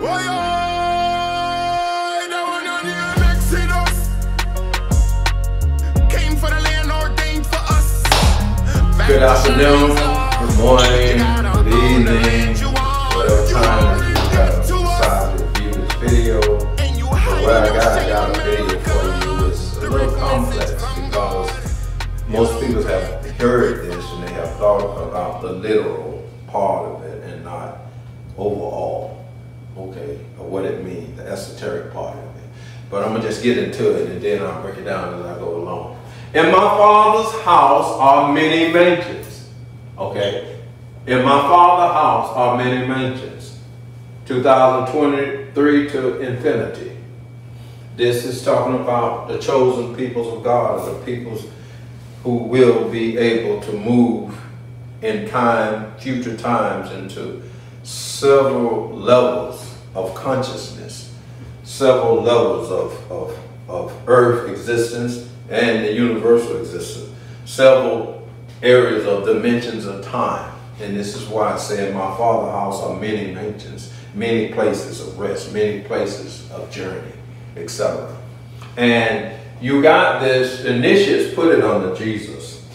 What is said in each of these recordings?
Good afternoon, good morning, good evening, whatever time you have decided to view this video. But what I got, I got a video for you. It's a little complex because most people have heard this and they have thought about the literal part of it and not overall, okay, or what it means, the esoteric part of it. But I'm gonna just get into it and then I'll break it down as I go along. In my father's house are many mansions. Okay? In my father's house are many mansions. 2023 to infinity. This is talking about the chosen peoples of God, the peoples who will be able to move in time, future times, into several levels of consciousness, several levels of, of, of earth existence, and the universal existence, several areas of dimensions of time. And this is why I say in my father's house are many mansions, many places of rest, many places of journey, etc. And you got this, initiates put it under Jesus.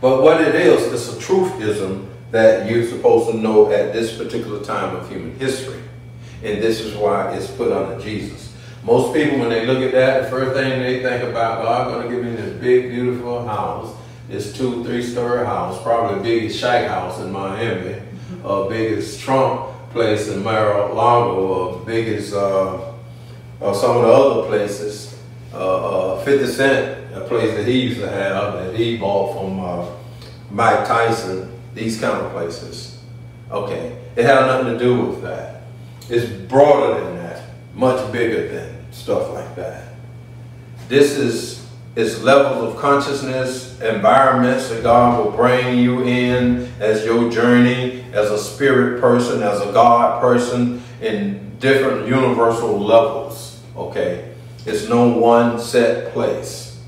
But what it is, it's a truthism that you're supposed to know at this particular time of human history. And this is why it's put under Jesus. Most people, when they look at that, the first thing they think about, God going to give me this big, beautiful house, this two, three-story house, probably the biggest Shaq house in Miami, or biggest Trump place in Mar-a-Lago, or biggest, uh, or some of the other places. Uh, uh, 50 Cent, a place that he used to have, that he bought from uh, Mike Tyson, these kind of places. Okay, it had nothing to do with that. It's broader than that, much bigger than stuff like that. This is it's level of consciousness, environments that God will bring you in as your journey, as a spirit person, as a God person, in different universal levels, okay? It's no one set place.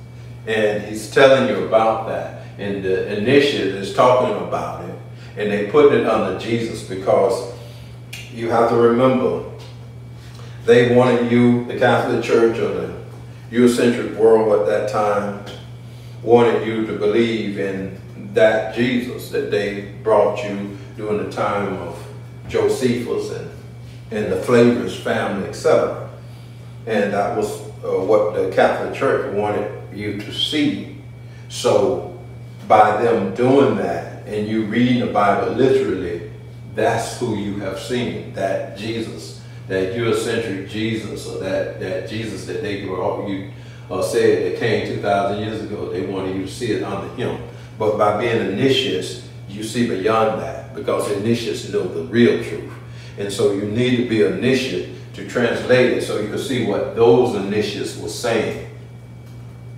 And he's telling you about that. And the initiative is talking about it. And they put it under Jesus because you have to remember they wanted you, the Catholic Church or the Eurocentric world at that time, wanted you to believe in that Jesus that they brought you during the time of Josephus and, and the Flavians family, etc. And that was uh, what the Catholic Church wanted you to see. So by them doing that and you reading the Bible literally, that's who you have seen, that Jesus that Eurocentric Jesus or that, that Jesus that they were you uh, said that came 2,000 years ago, they wanted you to see it under him. But by being initiates, you see beyond that because initiates know the real truth. And so you need to be initiate to translate it so you can see what those initiates were saying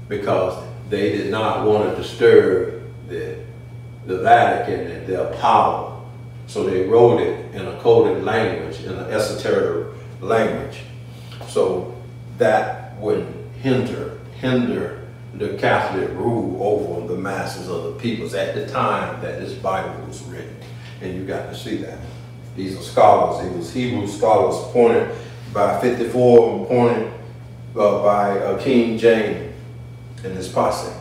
because they did not want to disturb the, the Vatican and their power so they wrote it in a coded language, in an esoteric language. So that would hinder, hinder the Catholic rule over the masses of the peoples at the time that this Bible was written. And you got to see that. These are scholars. It was Hebrew scholars appointed by 54 appointed uh, by uh, King James and his posse.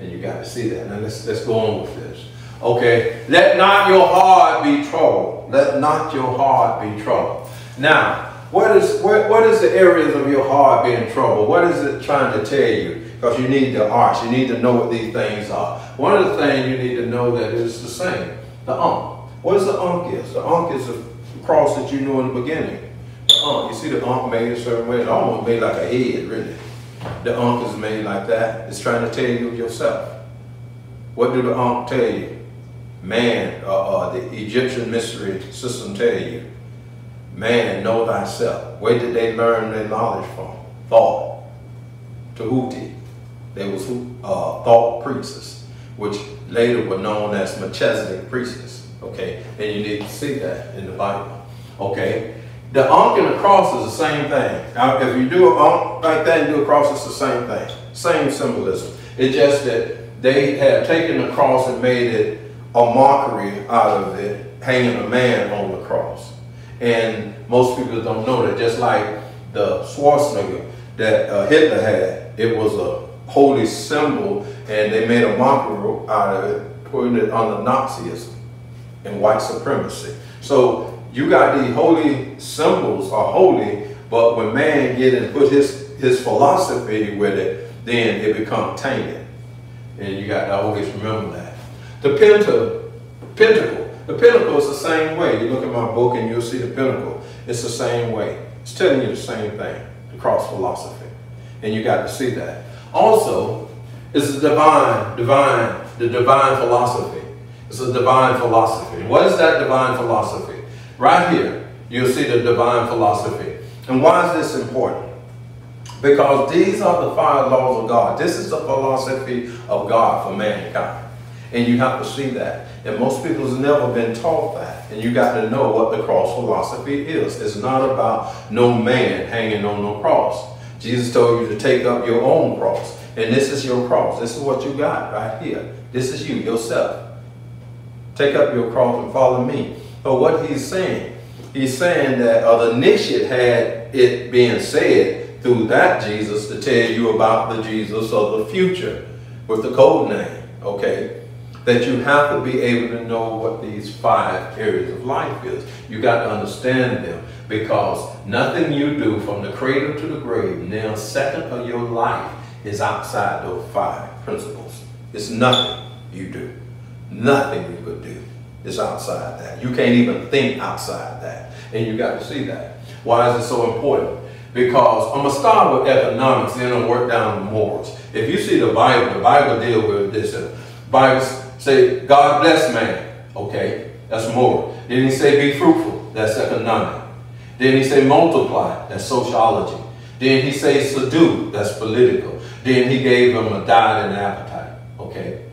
And you got to see that. Now let's, let's go on with this. Okay, let not your heart be troubled. Let not your heart be troubled. Now, what is what, what is the areas of your heart being troubled? What is it trying to tell you? Because you need the arch. You need to know what these things are. One of the things you need to know that is the same. The Ankh. What is the Ankh is? The Ankh is the cross that you knew in the beginning. The Ankh. You see the Ankh made a certain way. It's almost made like a head, really. The Ankh is made like that. It's trying to tell you yourself. What do the Ankh tell you? Man, uh, uh, the Egyptian mystery system tell you, man, know thyself. Where did they learn their knowledge from? Thoth. Tahuti. They was uh, Thoth priests, which later were known as Melchizedek priests. Okay, and you need to see that in the Bible. Okay, the ankh and the cross is the same thing. Now, if you do an ankh like that and do a cross, it's the same thing. Same symbolism. It's just that they have taken the cross and made it a mockery out of it, hanging a man on the cross. And most people don't know that. Just like the Schwarzenegger that uh, Hitler had, it was a holy symbol, and they made a mockery out of it, putting it under Nazism and white supremacy. So you got the holy symbols are holy, but when man get and put his his philosophy with it, then it becomes tainted. And you got to always remember that. The penta, pentacle. The pentacle is the same way. You look at my book and you'll see the pentacle. It's the same way. It's telling you the same thing, the cross philosophy. And you got to see that. Also, it's the divine, divine, the divine philosophy. It's a divine philosophy. What is that divine philosophy? Right here, you'll see the divine philosophy. And why is this important? Because these are the five laws of God. This is the philosophy of God for mankind. And you have to see that. And most people have never been taught that. And you got to know what the cross philosophy is. It's not about no man hanging on no cross. Jesus told you to take up your own cross. And this is your cross. This is what you got right here. This is you, yourself. Take up your cross and follow me. But what he's saying, he's saying that uh, the initiate had it being said through that Jesus to tell you about the Jesus of the future with the code name, okay? That you have to be able to know what these five areas of life is. You got to understand them because nothing you do from the cradle to the grave, now second of your life, is outside those five principles. It's nothing you do. Nothing you could do is outside that. You can't even think outside that. And you got to see that. Why is it so important? Because I'm going to start with economics, then I'll work down morals. If you see the Bible, the Bible deals with this. Uh, Bible Say, God bless man. Okay, that's moral. Then he say, be fruitful. That's economic. Then he say, multiply. That's sociology. Then he say, subdue. That's political. Then he gave them a diet and an appetite. Okay.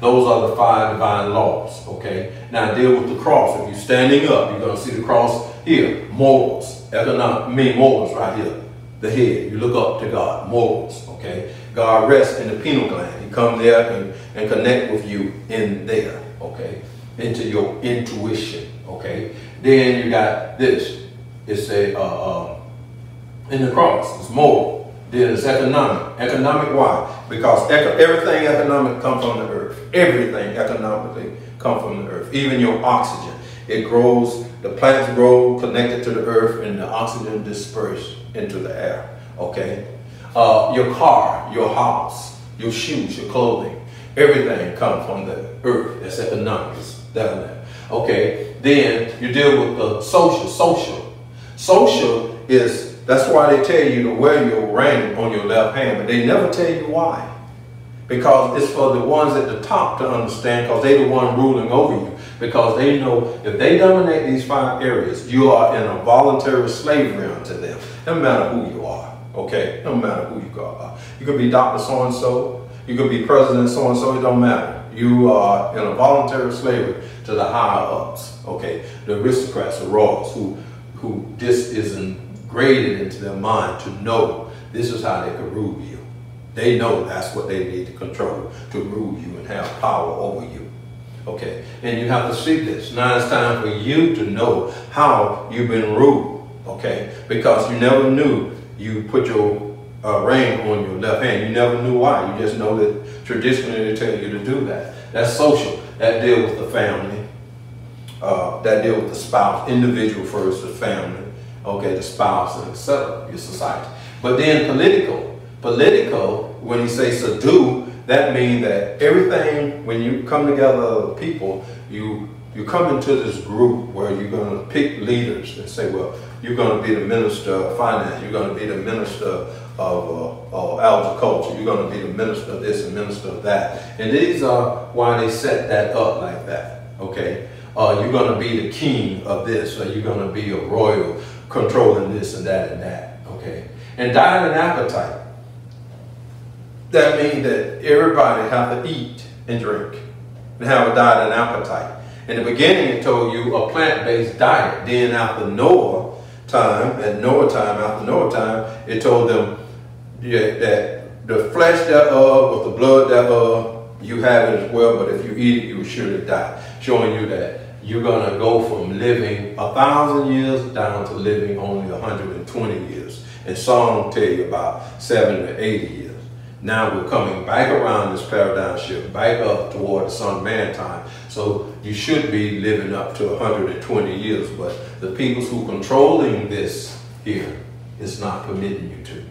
Those are the five divine laws. Okay. Now deal with the cross. If you're standing up, you're going to see the cross here. Morals. Economic. Me, morals right here. The head. You look up to God. Morals. Okay. God rests in the pineal gland. Come there and, and connect with you in there, okay? Into your intuition, okay? Then you got this. It's a, uh, uh, in the cross, it's moral. Then it's economic. Economic, why? Because eco everything economic comes from the earth. Everything economically comes from the earth. Even your oxygen. It grows, the plants grow connected to the earth and the oxygen disperses into the air, okay? Uh, your car, your house, your shoes, your clothing, everything comes from the earth. That's economics down there. Okay, then you deal with the social. Social. Social is, that's why they tell you to wear your ring on your left hand, but they never tell you why. Because it's for the ones at the top to understand because they're the one ruling over you. Because they know if they dominate these five areas, you are in a voluntary slavery unto them. No matter who you are. Okay, no matter who you are. You could be Dr. So-and-so, you could be President so-and-so, it don't matter. You are in a voluntary slavery to the higher ups, okay? The aristocrats, the royals, who, who this is graded into their mind to know this is how they can rule you. They know that's what they need to control, to rule you and have power over you. Okay, and you have to see this. Now it's time for you to know how you've been ruled, okay? Because you never knew you put your uh, ring on your left hand. You never knew why. You just know that traditionally they tell you to do that. That's social. That deal with the family. Uh, that deal with the spouse. Individual first, the family. Okay, the spouse, and etc. Your society. But then political. Political, when you say subdue, that means that everything, when you come together people, you you come into this group where you're going to pick leaders and say, well, you're going to be the minister of finance, you're going to be the minister of uh, agriculture, you're going to be the minister of this and minister of that. And these are why they set that up like that, okay? Uh, you're going to be the king of this, or you're going to be a royal controlling this and that and that, okay? And diet and appetite. That means that everybody have to eat and drink and have a diet and appetite. In the beginning, it told you a plant-based diet. Then after Noah time, at Noah time, after Noah time, it told them yeah, that the flesh thereof, with the blood thereof, you have it as well, but if you eat it, you will surely die. Showing you that you're gonna go from living a thousand years down to living only 120 years. And some tell you about seven to 80 years. Now we're coming back around this paradigm shift, back up toward the of Man time. So you should be living up to 120 years, but the people who are controlling this here is not permitting you to.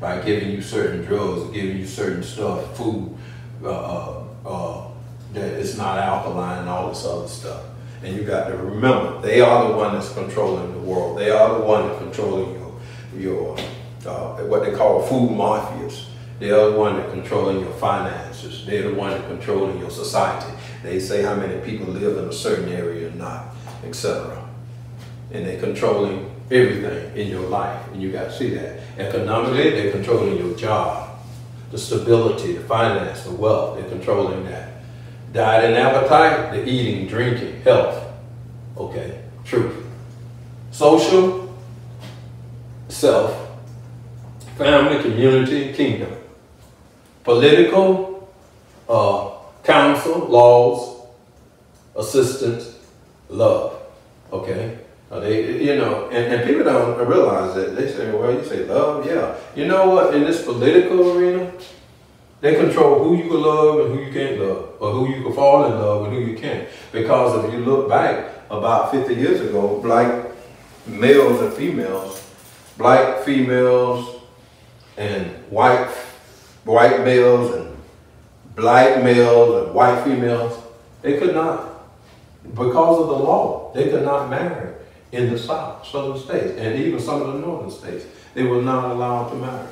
By giving you certain drugs, giving you certain stuff, food, uh, uh, uh, that it's not alkaline and all this other stuff. And you got to remember, they are the one that's controlling the world. They are the one that's controlling your, your uh, what they call food mafias. They are the one that controlling your finances. They're the one that controlling your society. They say how many people live in a certain area or not, etc. And they're controlling everything in your life. And you got to see that. Economically, they're controlling your job, the stability, the finance, the wealth. They're controlling that. Diet and appetite, the eating, drinking, health. Okay, truth. Social, self, family, community, kingdom. Political, uh, counsel, laws, assistance, love. Okay? They, you know, and, and people don't realize that. They say, well, you say love, yeah. You know what? In this political arena, they control who you can love and who you can't love, or who you can fall in love and who you can't. Because if you look back about 50 years ago, black males and females, black females and white white males and black males and white females, they could not, because of the law, they could not marry in the South, southern states, and even some of the northern states. They were not allowed to marry.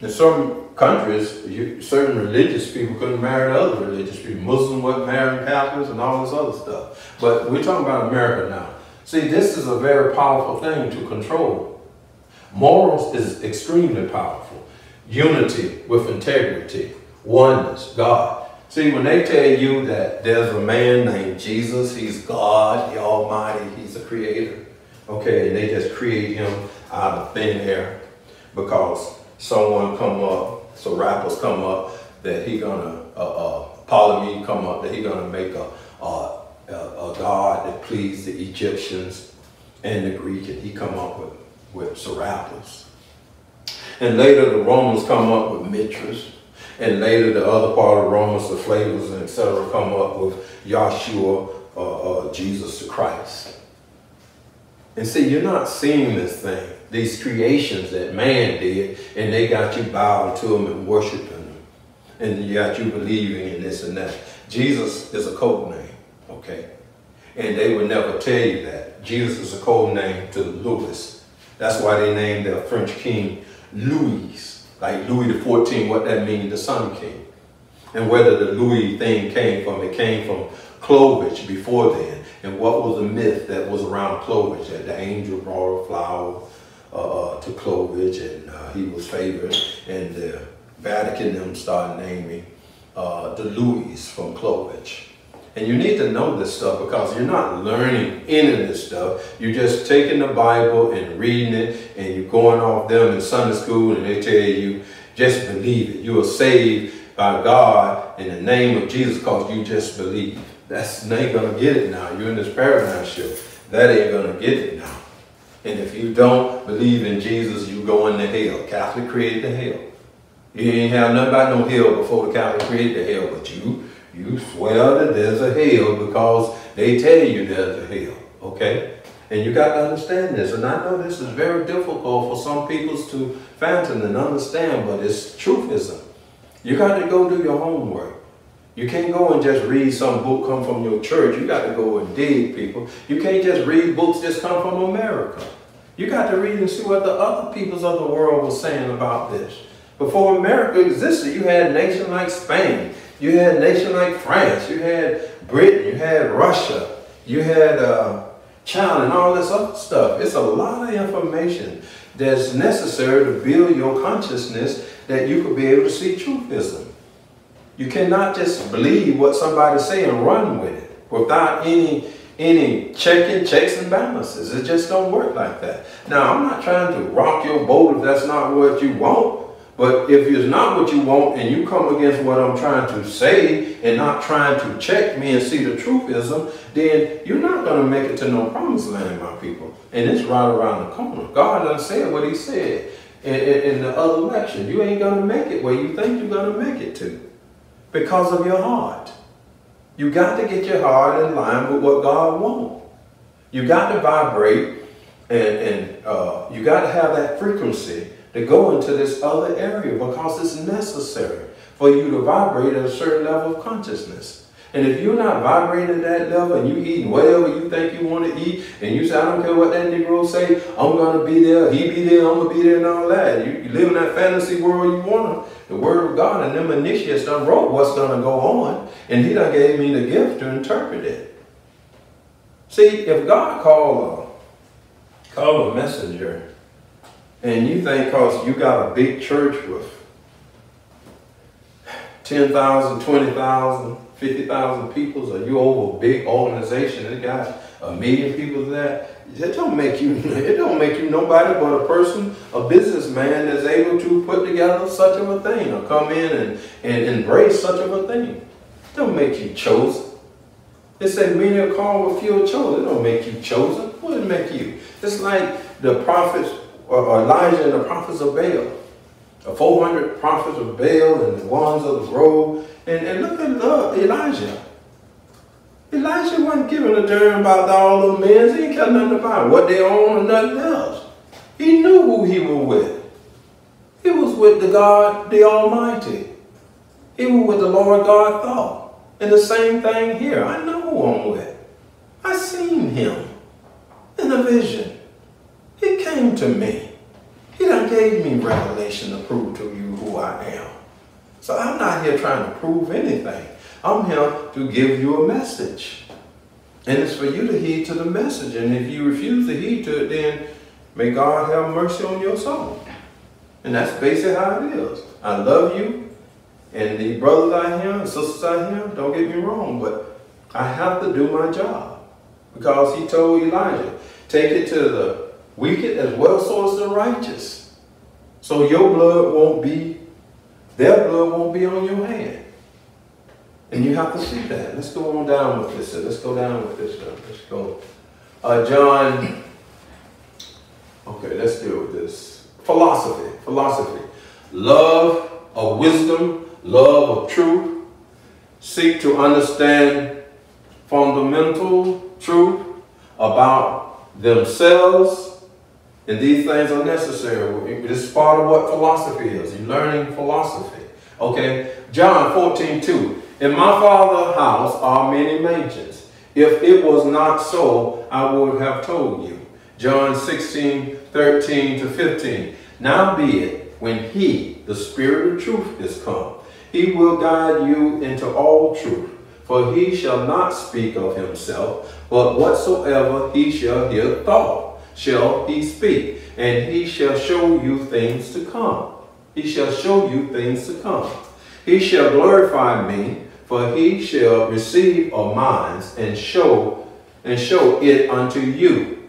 In some countries, certain religious people couldn't marry other religious people. Muslims weren't marrying Catholics and all this other stuff. But we're talking about America now. See, this is a very powerful thing to control. Morals is extremely powerful. Unity with integrity, oneness, God. See, when they tell you that there's a man named Jesus, he's God, the Almighty, he's a creator. Okay, and they just create him out of thin air because someone come up, some rappers come up that he gonna, uh, uh, come up that he gonna make a, a, a, god that pleased the Egyptians and the Greek, and he come up with, with Serapis. And later the Romans come up with Mithras, and later the other part of Romans, the Flavians and etc. come up with Yahshua, uh, uh, Jesus the Christ. And see, you're not seeing this thing these creations that man did, and they got you bowing to them and worshiping them. And you got you believing in this and that. Jesus is a code name, okay? And they would never tell you that. Jesus is a code name to Louis. That's why they named their French king Louis, like Louis 14th, what that means, the Sun King. And whether the Louis thing came from, it came from Clovis before then. And what was the myth that was around Clovis? That the angel brought a flower uh, uh, to Clovis, and uh, he was favored. And the Vatican them started naming uh, the Louis from Clovis. And you need to know this stuff because you're not learning any of this stuff. You're just taking the Bible and reading it and you're going off them in Sunday school and they tell you, just believe it. You are saved by God in the name of Jesus because you just believe. That's ain't gonna get it now. You're in this paradigm shift. That ain't gonna get it now. And if you don't believe in Jesus, you go into hell. Catholic created the hell. You ain't have nothing about no hell before the Catholic created the hell, but you you swear that there's a hell because they tell you there's a hell. Okay? And you got to understand this. And I know this is very difficult for some people to fathom and understand, but it's truthism. You got to go do your homework. You can't go and just read some book come from your church. You got to go and dig, people. You can't just read books just come from America. You got to read and see what the other peoples of the world were saying about this. Before America existed, you had nations like Spain. You had a nation like France. You had Britain. You had Russia. You had uh, China and all this other stuff. It's a lot of information that's necessary to build your consciousness that you could be able to see truthism. You cannot just believe what somebody say and run with it without any any checking checks and balances. It just don't work like that. Now, I'm not trying to rock your boat if that's not what you want, But if it's not what you want and you come against what I'm trying to say and not trying to check me and see the truthism, then you're not going to make it to no promised land, my people. And it's right around the corner. God done said what he said in, in, in the other election. You ain't going to make it where you think you're going to make it to because of your heart. You got to get your heart in line with what God wants. You got to vibrate and, and uh, you got to have that frequency to go into this other area because it's necessary for you to vibrate at a certain level of consciousness. And if you're not vibrating at that level and you eating whatever you think you want to eat, and you say, I don't care what that Negro say, I'm going to be there, he be there, I'm going to be there and all that. You, you live in that fantasy world you want to. The word of God and them initiates done wrote what's going to go on, and he done gave me the gift to interpret it. See, if God called a, call a messenger, and you think because you got a big church with 10,000, 20,000, 50,000 people, so you over a big organization that got a million people there, it don't make you it don't make you nobody but a person, a businessman that's able to put together such of a thing or come in and, and embrace such of a thing. It don't make you chosen. It said many are called but few chosen. It don't make you chosen. What it make you? It's like the prophets or Elijah and the prophets of Baal. The 400 prophets of Baal and the ones of the grove. And, and look at uh, Elijah. Elijah wasn't giving a damn about all the men. He didn't care nothing about what they own or nothing else. He knew who he was with. He was with the God, the Almighty. He was with the Lord God Thoth. And the same thing here. I know who I'm with. I seen him in a vision. He came to me. He done gave me revelation to prove to you who I am. So I'm not here trying to prove anything. I'm here to give you a message. And it's for you to heed to the message. And if you refuse to heed to it, then may God have mercy on your soul. And that's basically how it is. I love you. And the brothers out here and sisters out here, don't get me wrong, but I have to do my job. Because he told Elijah, take it to the wicked as well so as the righteous. So your blood won't be, their blood won't be on your hand. And you have to see that. Let's go on down with this. Let's go down with this. Let's go. Uh, John, okay, let's deal with this. Philosophy, philosophy. Love of wisdom, love of truth. Seek to understand fundamental truth about themselves and these things are necessary. This is part of what philosophy is. You're learning philosophy. Okay? John 14, 2. In my father's house are many mansions. If it was not so, I would have told you. John 16, 13 to 15. Now be it, when he, the Spirit of truth, is come, he will guide you into all truth. For he shall not speak of himself, but whatsoever he shall hear thought shall he speak, and he shall show you things to come. He shall show you things to come. He shall glorify me, for he shall receive of mine and show and show it unto you.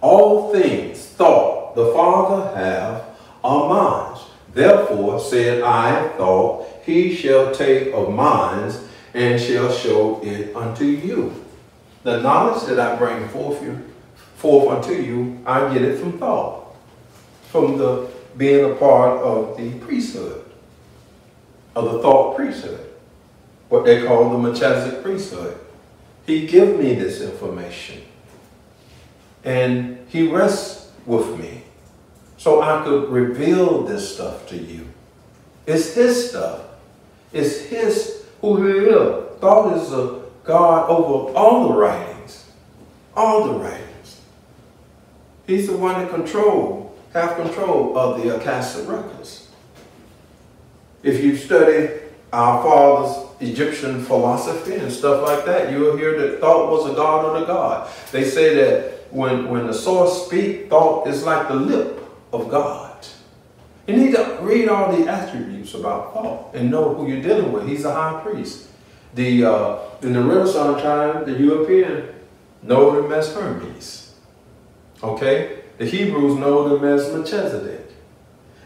All things thought the Father have are mine. Therefore said I thought he shall take of mine and shall show it unto you. The knowledge that I bring forth you forth unto you, I get it from Thoth, from the being a part of the priesthood, of the Thoth priesthood, what they call the Melchizedek priesthood. He give me this information, and he rests with me, so I could reveal this stuff to you. It's his stuff. It's his who he is. God is a God over all the writings, all the writings. He's the one that control, have control of the Akashic records. If you study our father's Egyptian philosophy and stuff like that, you will hear that Thoth was a god of the god. They say that when, when the source speak, Thoth is like the lip of God. You need to read all the attributes about Thoth and know who you're dealing with. He's a high priest. The uh, in the Renaissance time, the European know him as Hermes. Okay? The Hebrews know them as Melchizedek.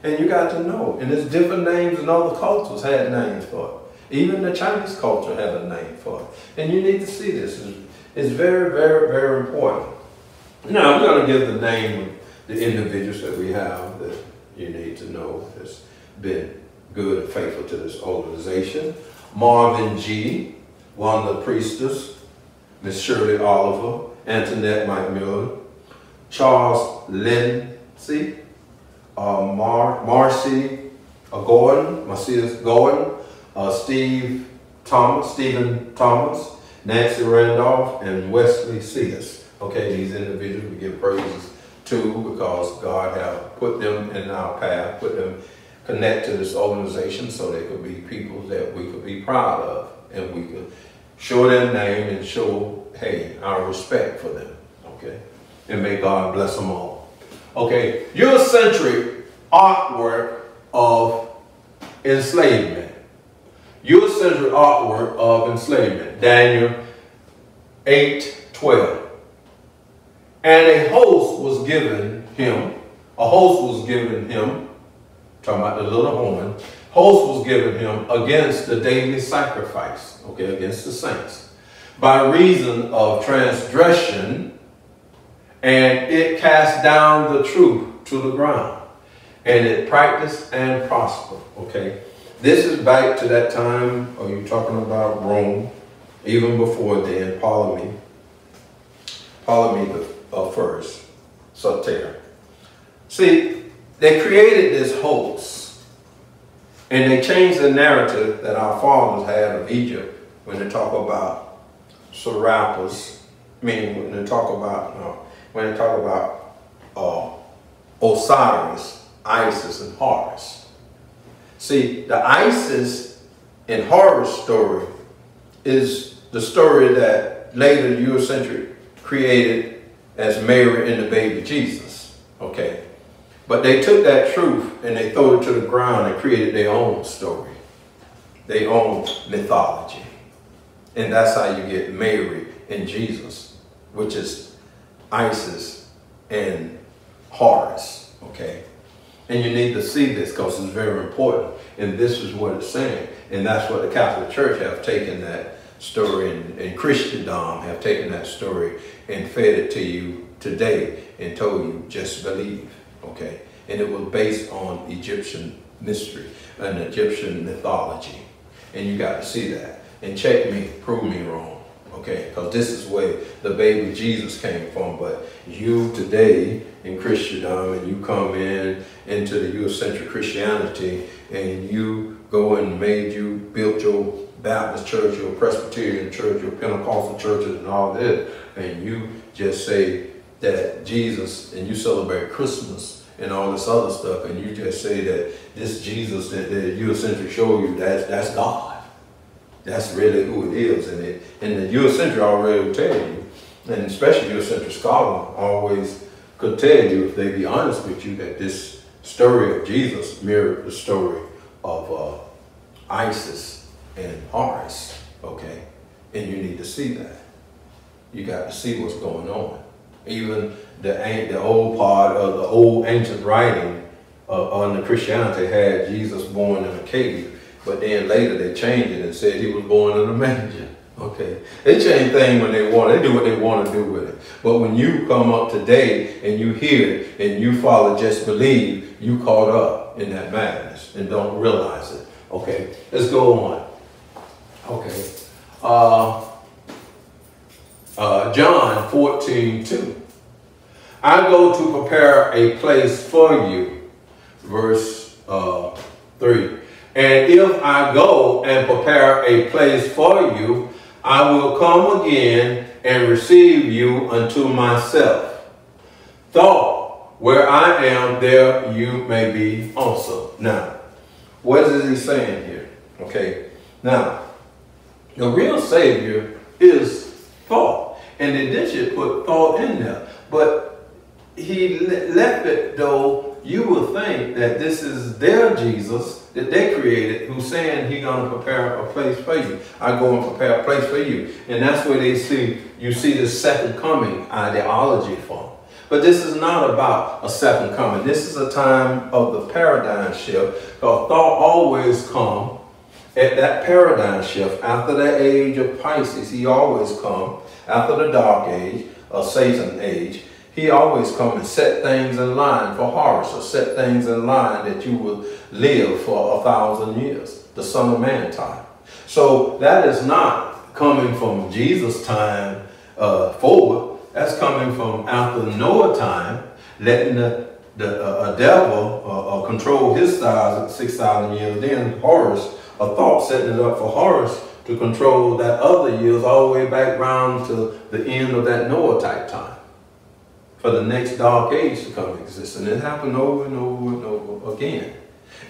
And you got to know. And there's different names in other cultures had names for it. Even the Chinese culture had a name for it. And you need to see this. It's, it's very, very, very important. Now, I'm going to give the name of the individuals that we have that you need to know that's been good and faithful to this organization. Marvin G., Wanda Priestess, Miss Shirley Oliver, Antoinette Mike Miller, Charles Lindsay, uh, Mar Marcy uh, Gordon, Marcius Gordon, uh, Steve Thomas, Stephen Thomas, Nancy Randolph, and Wesley Sears. Okay, these individuals we give praises to because God have put them in our path, put them connect to this organization so they could be people that we could be proud of and we could show their name and show, hey, our respect for them, okay? And may God bless them all. Okay, Eurocentric artwork of enslavement. Eurocentric artwork of enslavement. Daniel 8, 12. And a host was given him, a host was given him, talking about the little horn, host was given him against the daily sacrifice, okay, against the saints, by reason of transgression, and it cast down the truth to the ground, and it practiced and prospered, okay. This is back to that time, are you talking about Rome, even before then, Ptolemy, Ptolemy the uh, first, Soter. See, they created this hoax, and they changed the narrative that our fathers had of Egypt when they talk about Serapis, meaning when they talk about uh, when they talk about uh, Osiris, Isis, and Horus. See, the Isis and Horus story is the story that later the Eurocentric created as Mary and the baby Jesus. Okay. But they took that truth and they threw it to the ground and created their own story, their own mythology. And that's how you get Mary and Jesus, which is Isis and Horus, okay? And you need to see this because it's very important. And this is what it's saying. And that's what the Catholic Church have taken that story and, and Christendom have taken that story and fed it to you today and told you just believe okay? And it was based on Egyptian mystery and Egyptian mythology. And you got to see that. And check me, prove me wrong, okay? Because this is where the baby Jesus came from. But you today in Christendom and you come in into the Eurocentric Christianity and you go and made you, built your Baptist church, your Presbyterian church, your Pentecostal churches and all this, and you just say, that Jesus, and you celebrate Christmas and all this other stuff, and you just say that this Jesus that, that Eurocentric show you, that's, that's God. That's really who it is. And, it, and the Eurocentric already will tell you, and especially Eurocentric scholar always could tell you, if they be honest with you, that this story of Jesus mirrored the story of uh, Isis and Horus, okay? And you need to see that. You got to see what's going on even the the old part of the old ancient writing uh, on the Christianity had Jesus born in a cave, but then later they changed it and said he was born in a manger. Okay, they change things when they want. They do what they want to do with it. But when you come up today and you hear it and you follow, just believe, you caught up in that madness and don't realize it. Okay, let's go on. Okay. Uh, uh, John 14, 2. I go to prepare a place for you. Verse uh, 3. And if I go and prepare a place for you, I will come again and receive you unto myself. Thought, where I am, there you may be also. Now, what is he saying here? Okay, now, the real Savior is Thoth. And they did put Thoth in there. But he left it though, you would think that this is their Jesus that they created who's saying he's going to prepare a place for you. I go and prepare a place for you. And that's where they see, you see the second coming ideology from. But this is not about a second coming. This is a time of the paradigm shift. Because Thoth always come at that paradigm shift. After the age of Pisces, he always come. After the dark age, or Satan age, he always come and set things in line for Horus, or set things in line that you will live for a thousand years. The Son of Man time. So that is not coming from Jesus' time uh, forward. That's coming from after Noah time, letting the, the uh, devil uh, uh, control his thousand, 6,000 years. Then Horus, a Thoth setting it up for Horus to control that other years all the way back round to the end of that Noah type time for the next dark age to come to exist. And it happened over and over and over again.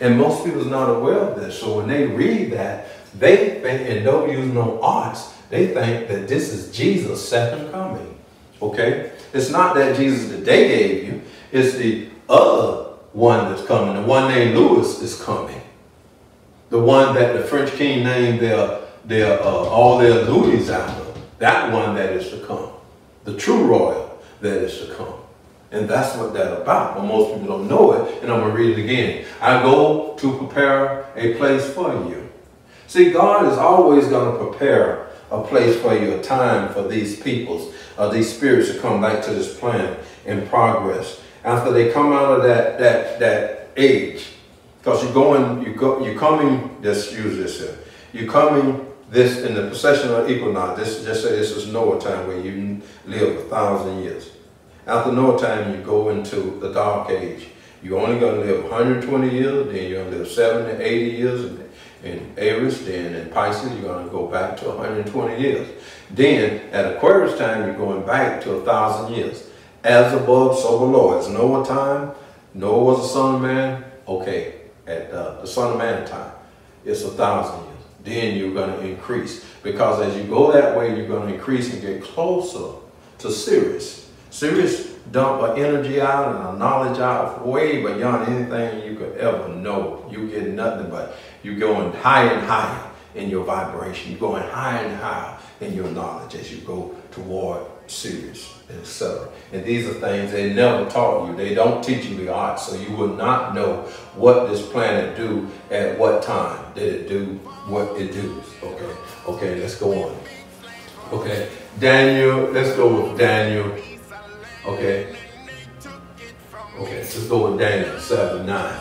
And most people are not aware of this. So when they read that, they think, and don't use no arts, they think that this is Jesus' second coming. Okay? It's not that Jesus that they gave you, it's the other one that's coming. The one named Louis is coming. The one that the French king named their, their uh, all their Louis after. That one that is to come. The true royal that is to come. And that's what that's about. But most people don't know it. And I'm going to read it again. I go to prepare a place for you. See, God is always going to prepare a place for you, a time for these peoples, uh, these spirits to come back to this planet in progress. After they come out of that that that age, because you're going, you go, you're coming. Let's use this here. You're coming this in the possession processional equinox. This just say this is Noah time where you live a thousand years. After Noah time, you go into the dark age. You're only going to live 120 years, then you're going to live 70, 80 years in, Aries, then in Pisces, you're going to go back to 120 years. Then at Aquarius time, you're going back to a thousand years. As above, so below. As Noah time, Noah was a son of man, okay. At uh, the son of man time, it's a thousand years. Then you're going to increase. Because as you go that way, you're going to increase and get closer to Sirius. Sirius dump an energy out and a knowledge out way beyond anything you could ever know. You get nothing but you're going higher and higher in your vibration. You're going higher and higher in your knowledge as you go toward Sirius, etc. And these are things they never taught you. They don't teach you the art, so you will not know what this planet do at what time did it do what it does. Okay, okay, let's go on. Okay, Daniel, let's go with Daniel Okay? Okay, let's go with Daniel 7, 9.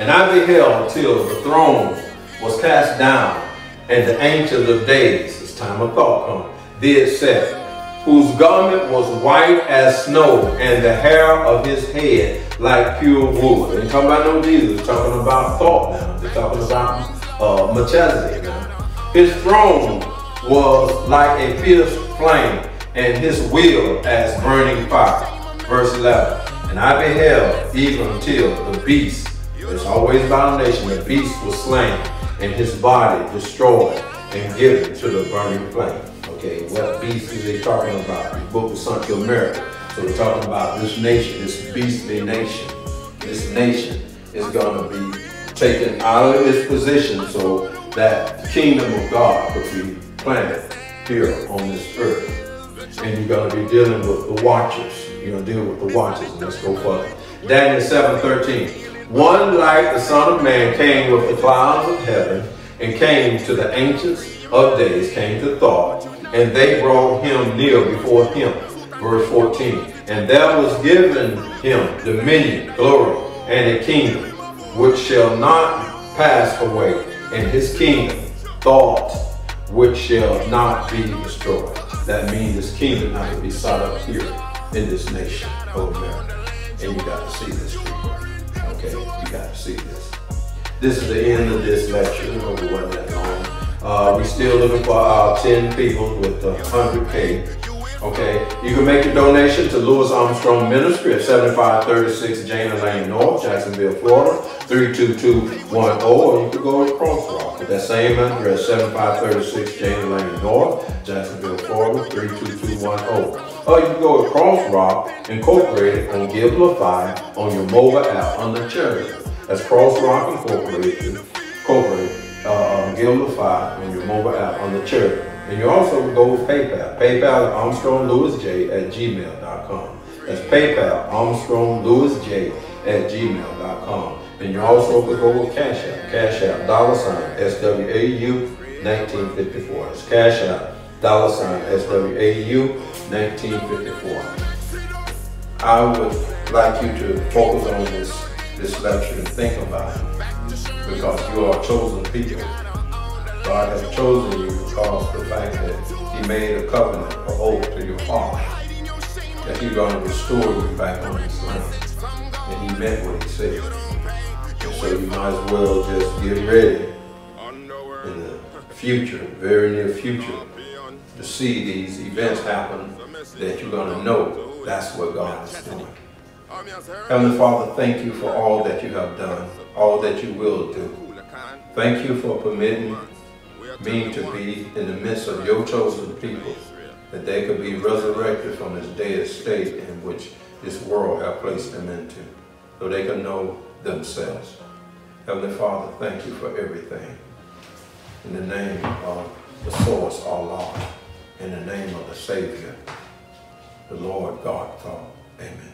And I beheld till the throne was cast down, and the ancient of days, this time of Thoth come, did set, whose garment was white as snow, and the hair of his head like pure wool. They ain't talking about no Jesus, talking about Thoth now. They're talking about uh, Melchizedek now. His throne was like a fierce flame, and his will as burning fire. Verse 11, and I beheld even until the beast, there's always about a nation, the beast was slain, and his body destroyed and given to the burning flame. Okay, what beast is he talking about? The book of St. America. So we're talking about this nation, this beastly nation. This nation is going to be taken out of its position so that the kingdom of God could be planted here on this earth and you're going to be dealing with the watchers. You're going to deal with the watchers. Let's go further. Daniel 7 13. One like the Son of Man came with the clouds of heaven and came to the ancients of days, came to Thoth, and they brought him near before him. Verse 14. And there was given him dominion, glory, and a kingdom which shall not pass away, and his kingdom, thought, which shall not be destroyed. That means this kingdom not to be set up here in this nation of America. And you got to see this, people. Okay, you got to see this. This is the end of this lecture. It wasn't that long. Uh, we're still looking for our 10 people with the 100K. Okay, you can make a donation to Lewis Armstrong Ministry at 7536 Jana Lane North, Jacksonville, Florida, 32210, or you can go to Crossrock at that same address, 7536 Jana Lane North, Jacksonville, Florida, 32210. Or you can go to Crossrock Incorporated on GiveLify on your mobile app under charity. That's Crossrock Incorporated, Incorporated um, GiveLify on your mobile app on the church. And you also go with PayPal. PayPal at ArmstrongLewisJ at gmail.com. That's PayPal, Armstrong Lewis J at gmail.com. And you also could go with Cash App, Cash App, dollar sign, SWAU 1954. It's Cash App, dollar sign, SWAU 1954. I would like you to focus on this, this lecture and think about it because you are chosen people. God has chosen you because the fact that He made a covenant, an oath to your father, that He's going to restore you back on this land. And He meant what He said. And so you might as well just get ready in the future, very near future, to see these events happen that you're going to know that's what God is doing. Heavenly Father, thank you for all that you have done, all that you will do. Thank you for permitting me to be in the midst of your chosen people, that they could be resurrected from this dead state in which this world has placed them into, so they can know themselves. Heavenly Father, thank you for everything. In the name of the source, Allah, in the name of the Savior, the Lord God, God. Amen.